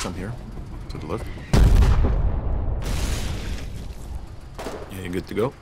Come here. To the left. Yeah, you good to go.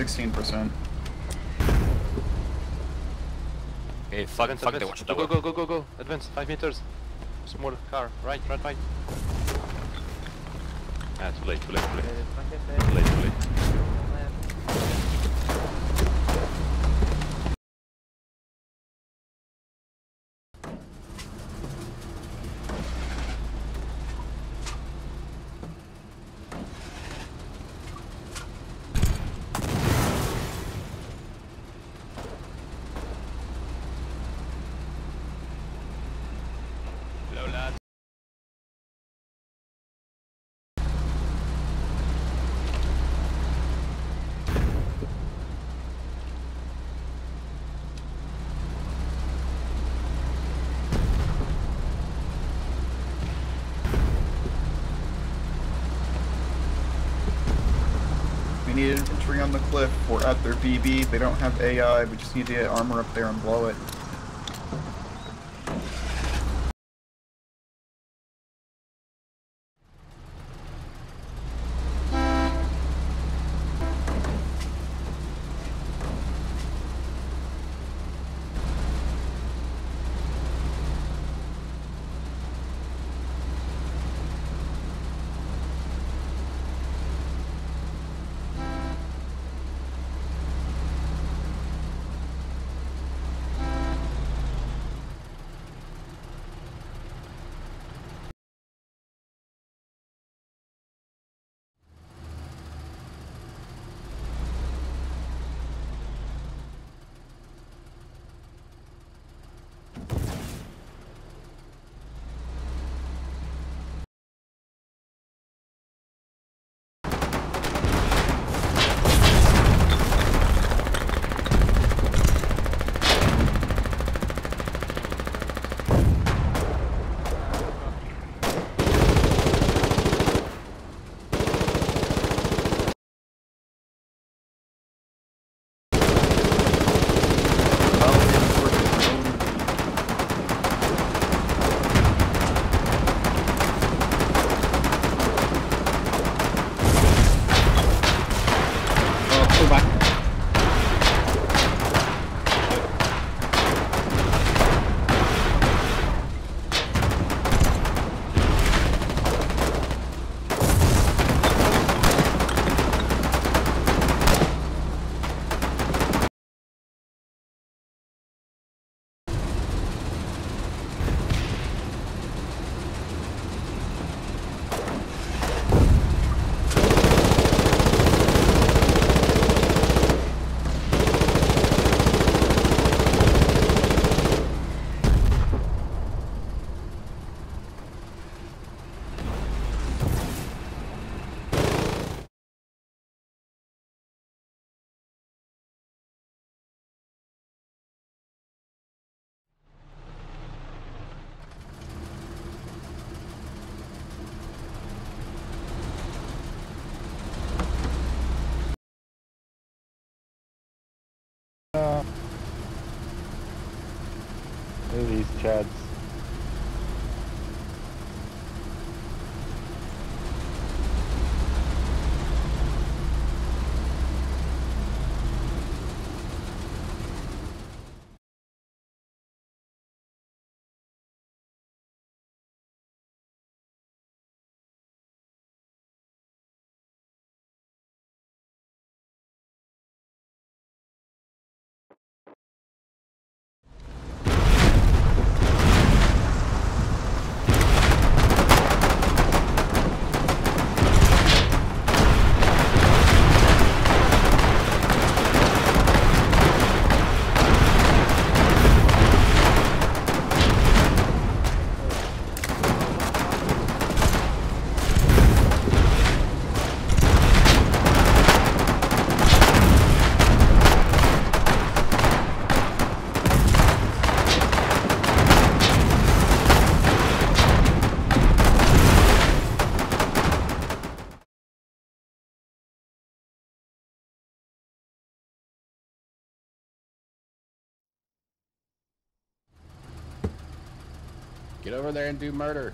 16%. Okay, fuck, fuck, they watch the Go, go, go, go, go, advance, 5 meters. Small car, right, right, right. Ah, too late, too late, too late. Too late, too late. Infantry on the cliff. We're at their BB. They don't have AI. We just need to get armor up there and blow it. Look Get over there and do murder.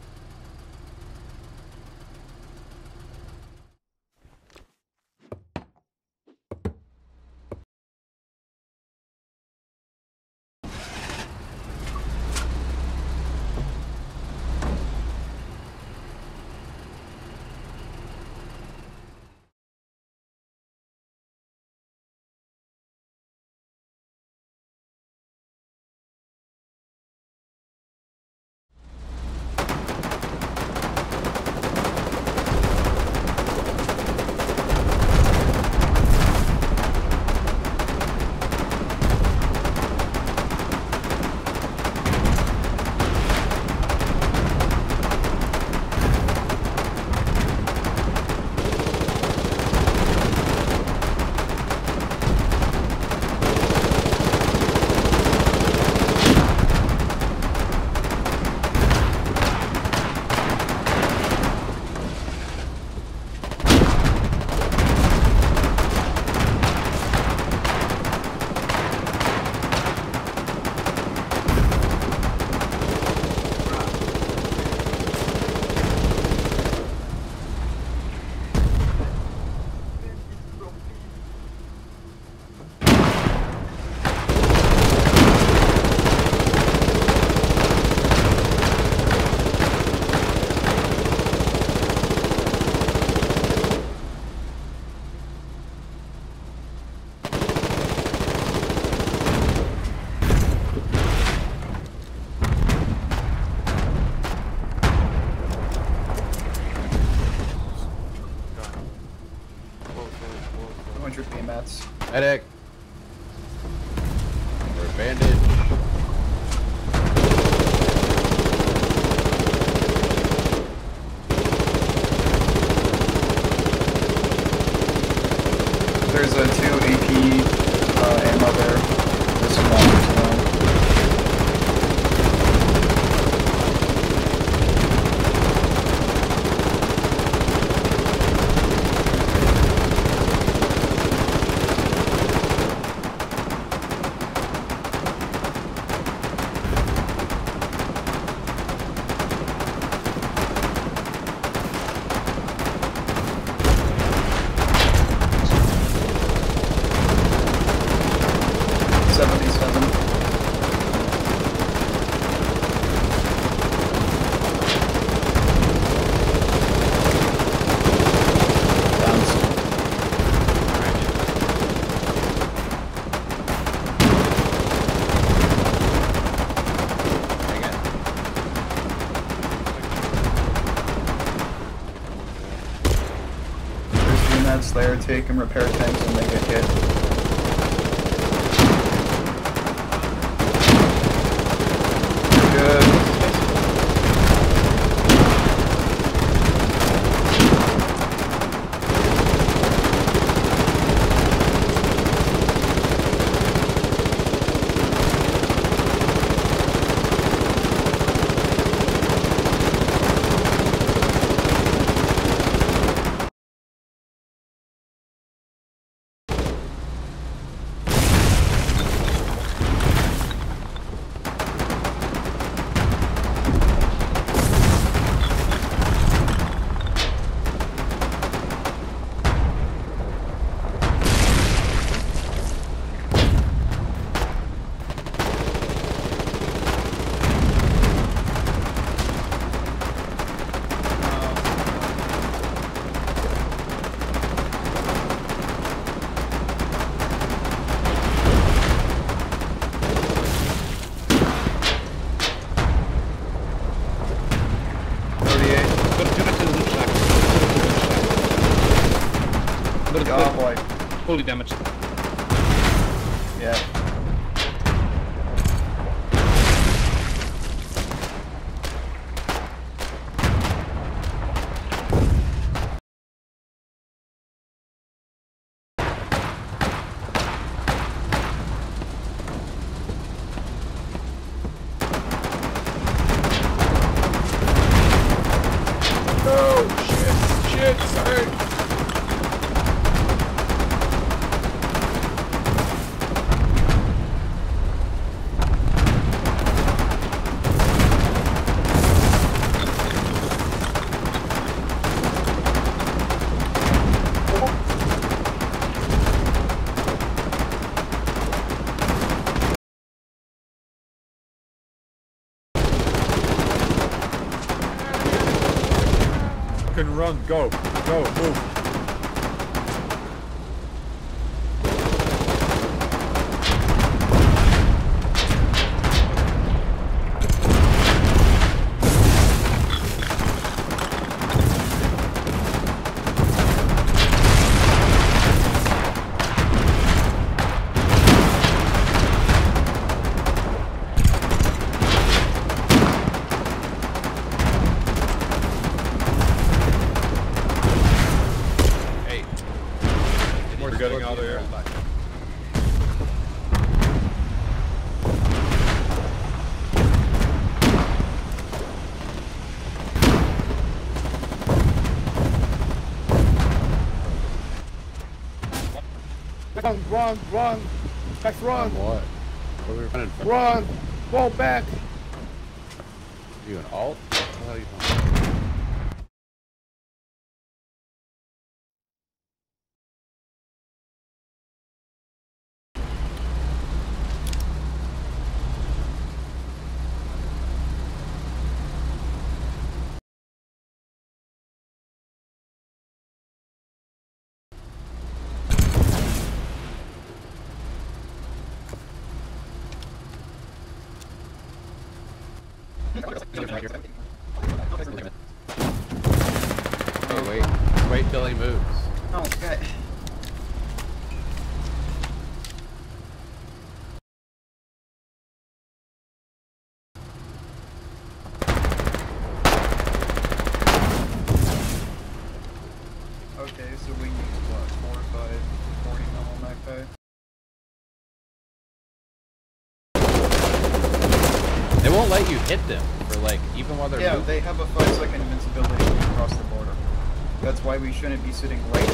We're repair tanks when they get hit. Good. Thirty-eight. Oh boy. Fully damaged. Yeah. Oh, shit, shit, sorry. Can run, go, go, move. Run, run, run. Back, run, What? What are we running from? run. Fall back. You an alt? Hey, wait. Wait till he moves. Oh, okay. Okay, so we need what, four, five, 40 mil on that guy? They won't let you hit them for like even while they're Yeah, moving. they have a five second invincibility across the border. That's why we shouldn't be sitting right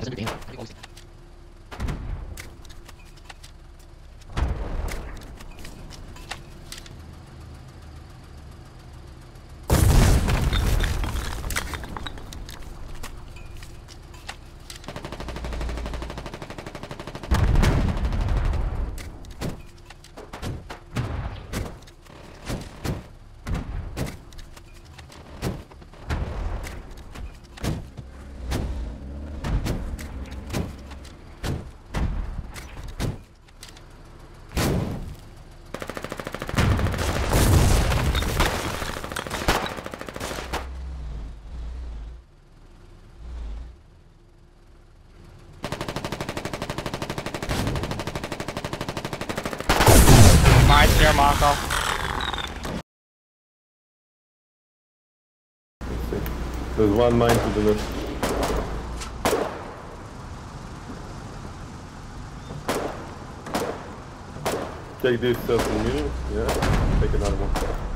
That's a good game. There's one mine to the left. Take this stuff from you, yeah. Take another one.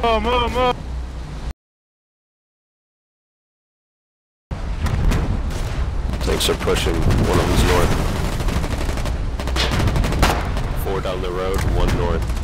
Tanks are pushing. One of them's north. Four down the road, one north.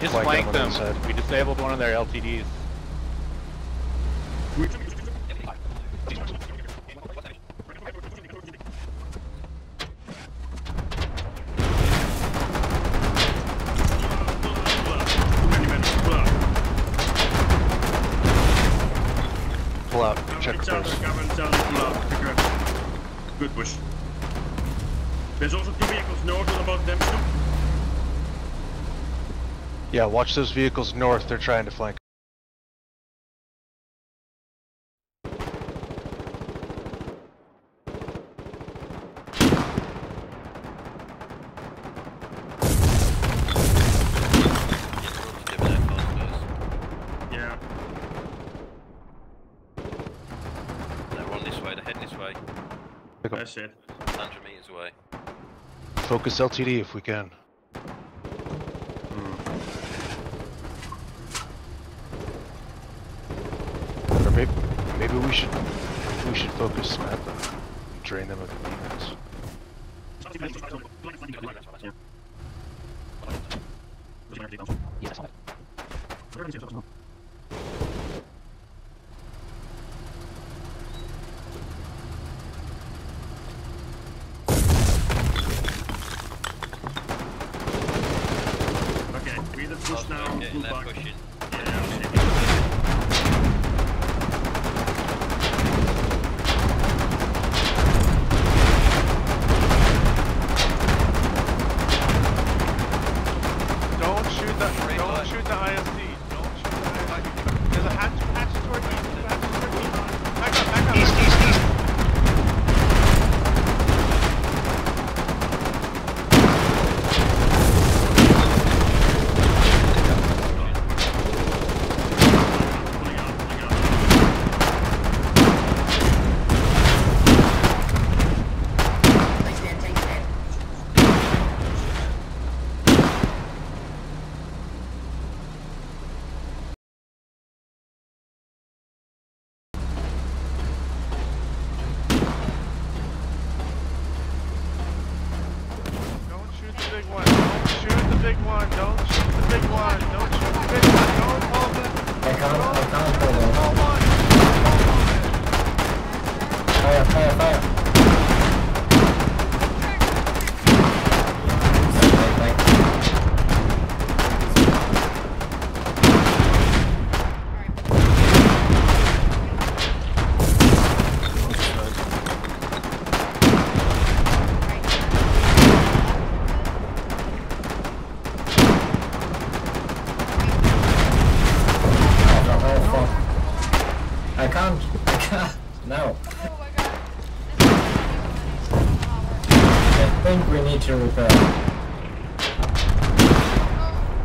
Just flanked them on them. the other We disabled one of their LTDs. Watch those vehicles north. They're trying to flank. Yeah. They're on this way, they're heading this way. That's it. 100 metres away. Focus LTD if we can. Or maybe, maybe we should we should focus them. Uh, drain them of the demons. Okay,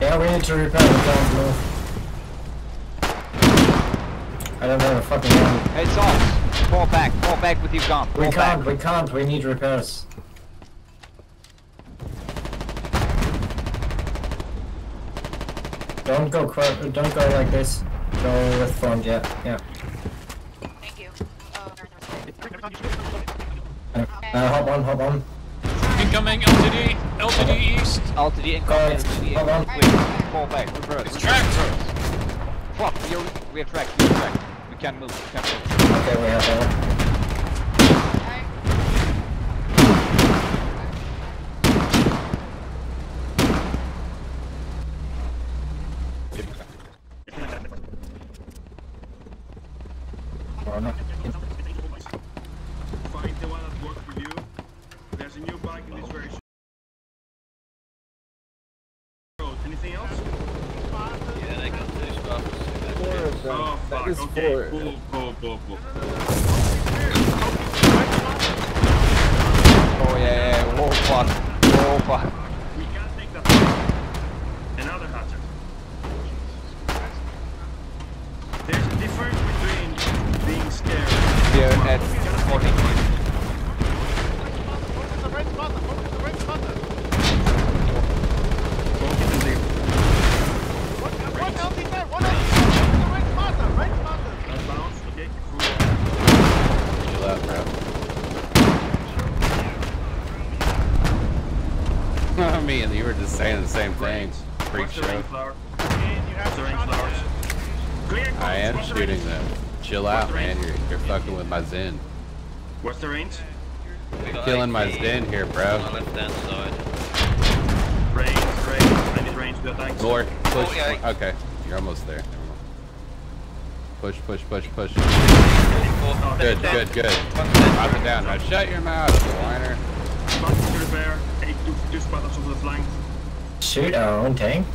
Yeah, we need to repair, the can't move. I don't have a fucking gun. Hey, Sauce, fall back, fall back with your gun. We can't, back. we can't, we need repairs. Don't go qu- don't go like this. Go with front, yeah, yeah. Thank you. Uh, hop on, hop on. Incoming LTD! LTD east! LTD incoming, LTD incoming. Wait, fall back, reverse. It's Tractor! Fuck, we are, we are tracked, we are tracked. We can't move, we can't move. Okay, we have that. Okay, four. cool, cool, cool, cool. Oh yeah, yeah, whoa fuck, whoa fuck. Push, push, push, push. 44. Good, good, good. Drop it down. Now shut your mouth, whiner. Back to repair. Eight, two, two spotters over the flank. Shoot our own tank?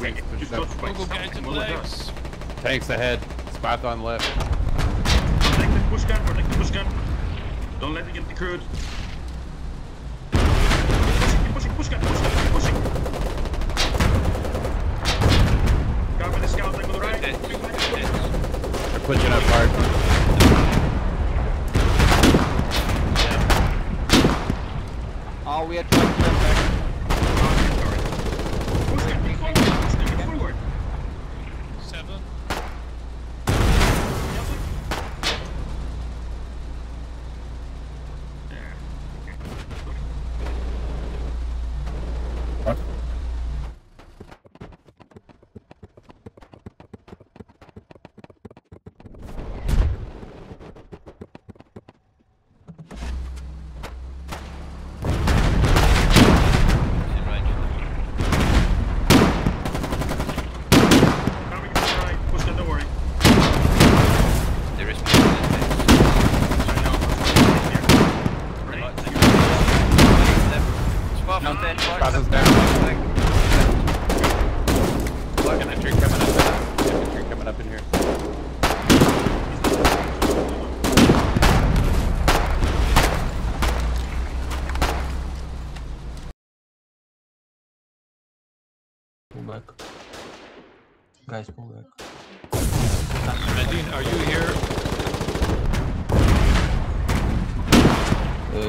Wait, push Just it up. got flanks. Well done. Tanks ahead. Spot on left. Protect the push gun, protect the push gun. Don't let it get recruit. Keep pushing, keep pushing, push gun, push gun, keep pushing. Cover the scout tank on the right. Hits. Hits. They're pushing up hard. Oh, we had tracked them back. Push gun, keep forward, push gun, keep forward. Seven. In range. Coming to the right, push gun, don't worry. There is people in this. I know, push gun, here. Right, thank you. Spot from dead. Crosses down. Infantry coming up. Infantry coming up in here. Pull back. Guys, pull back. Nadine, are you here? Uh,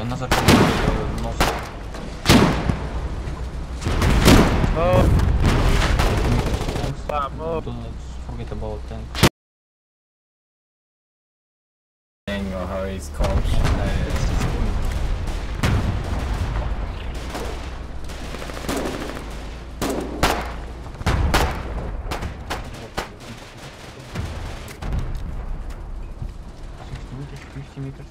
another uh, north. Up. Don't forget about tank. Thing or how he's called. Uh, Sixty meters, fifty meters.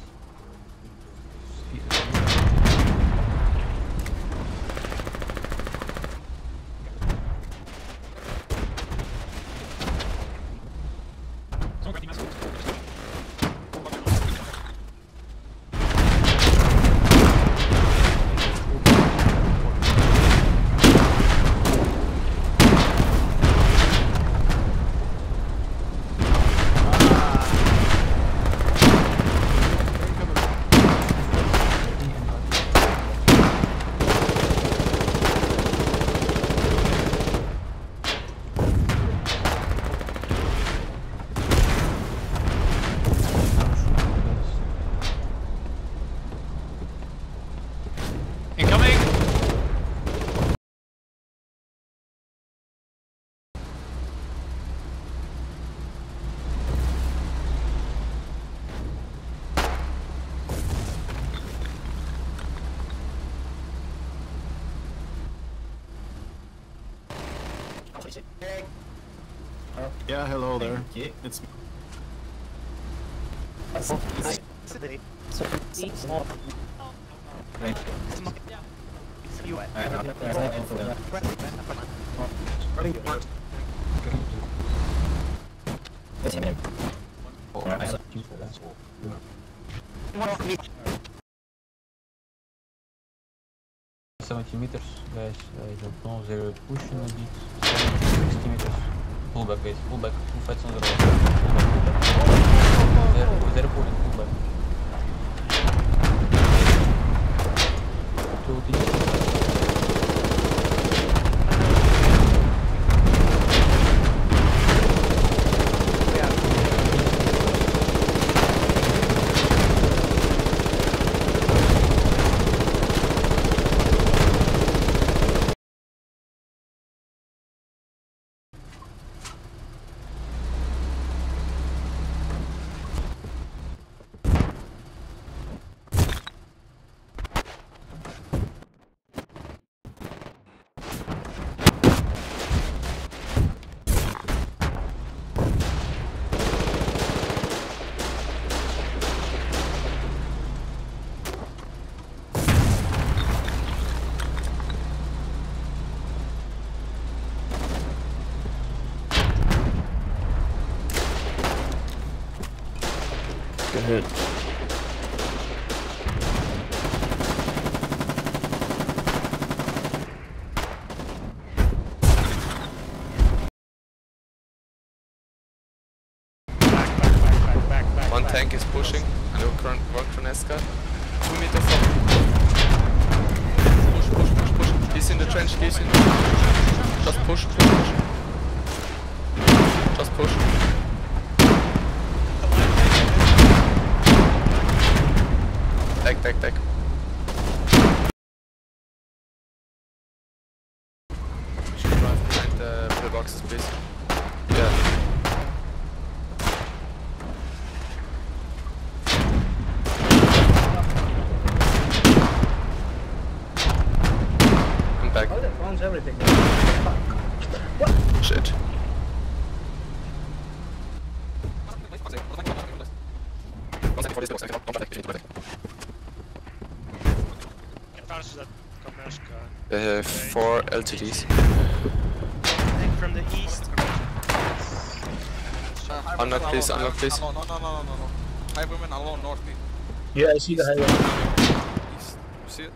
Incoming! Yeah, hello there. yeah. It's Seventy meters, guys. I don't know. They're pushing a bit. 70, 60 meters. Pull back, guys. Pull back. Two fights on the road. Pull back. Pull back. They're, they're pulling. Pull back. Two teams. Hit. One tank is pushing. I know current work from Eska. Two meters up. Push, push, push, push. He's in the trench, he's in. Just push, push, push. Just push. Deck, deck, deck. Should drive behind the pillboxes, please. Yeah. I'm back. Owns everything. Shit. Uh, four LTDs. From the east. Unlock please, unlock please. No, no, no, no, no, no. Highwayman alone, north. Yeah, I see the highway. East. You see it?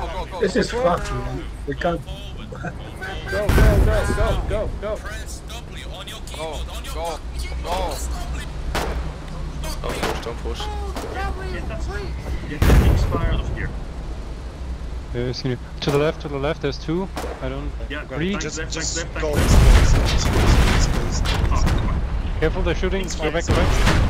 Go, go, go. This is fucked, man. We can't. Go, go, go, go, go, go. Go, go, go. Don't push, don't push. Get the things fire out of here. See. To the left, to the left, there's two. I don't Yeah, agree. tanks left, tanks left, tanks Careful, they're shooting. Go back, go back.